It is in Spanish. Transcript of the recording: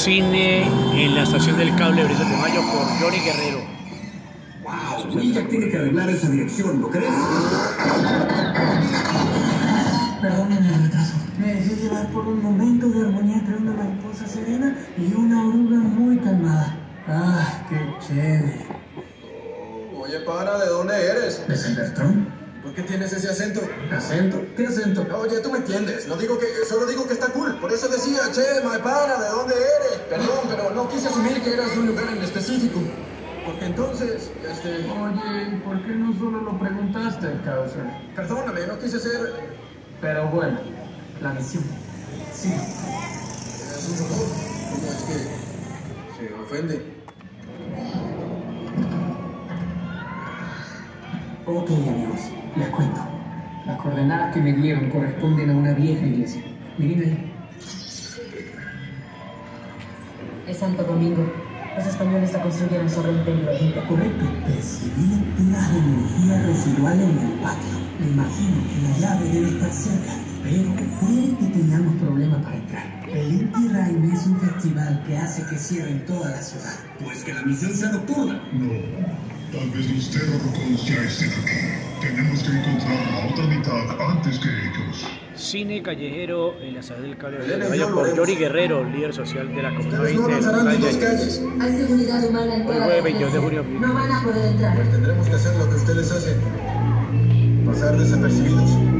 Cine en la estación del cable Brisas de Mayo por Johnny Guerrero. Wow, Ella tiene que arreglar esa dirección, ¿no crees? Perdónenme el retraso. Me dejé llevar por un momento de armonía entre una mariposa serena y una oruga muy calmada. Ah, qué chévere. Oye, para, ¿de dónde eres? ¿De Cybertron? ¿Por qué tienes ese acento? ¿Acento? ¿Qué acento? Oye, tú me entiendes. No digo que, solo digo que está cool. Por eso decía, che, my pana, ¿de dónde eres? Perdón, pero no quise asumir que eras de un lugar en específico. Porque entonces, este... Oye, ¿por qué no solo lo preguntaste, Causer? Perdóname, no quise ser... Pero bueno, la misión. Sí. Es un robot. ¿Cómo es que se ofende? Ok, amigos, les cuento. Las coordenadas que me dieron corresponden a una vieja iglesia. Miren ahí. Es Santo Domingo. Los españoles la construyeron sobre un templo inca. Correcto. Percibí lecturas de energía residual en el patio. Me imagino que la llave debe estar cerca, pero puede que tengamos problemas para entrar. El Inti Raymi es un festival que hace que cierren toda la ciudad. Pues que la misión sea nocturna. No. Tal vez los Terrorcons ya estén aquí. Tenemos que encontrar la otra mitad antes que ellos. Cine callejero en la estación del Bien, de lo por. Johnny Guerrero, líder social de la comunidad Ustedes no 20 avanzarán ni dos de calles. Hay seguridad humana en Hoy toda la jueves 22 de junio. No van a poder entrar. Pues tendremos que hacer lo que ustedes hacen. Pasar desapercibidos.